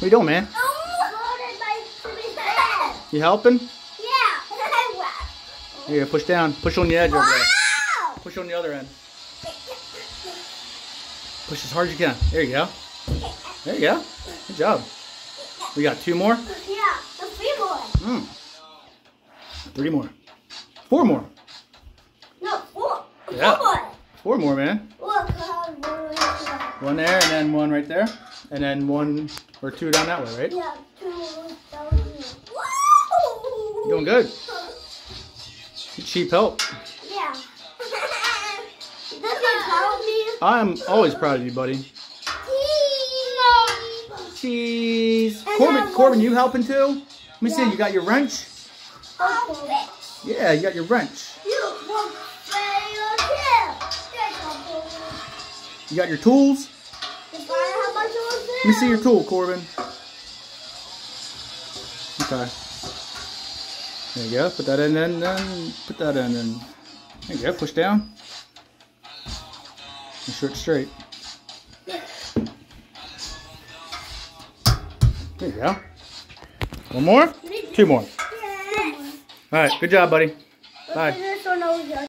What you doing, man? You helping? Yeah. Here, push down. Push on the edge over there. Push on the other end. Push as hard as you can. There you go. There you go. Good job. We got two more. Yeah, the free boy. Mm. Three more. Four more. No, four. Yeah. Four. Four more, man. Look, how we're One there, and then one right there, and then one or two down that way, right? Yeah, two two thousand. Wow. Doing good. Cheap help. Yeah. Does it help me? I'm always proud of you, buddy. Cheese. And Corbin, Corbin, you helping too? Let me see. You got your wrench? Yeah, you got your wrench. You got your tools? If I how much was Let me see your tool, Corbin. Okay. There you go. Put that in, then, then put that in, and there you go. Push down. Make sure it's straight. There you go. One more? Two more. All right. Good job, buddy. Bye.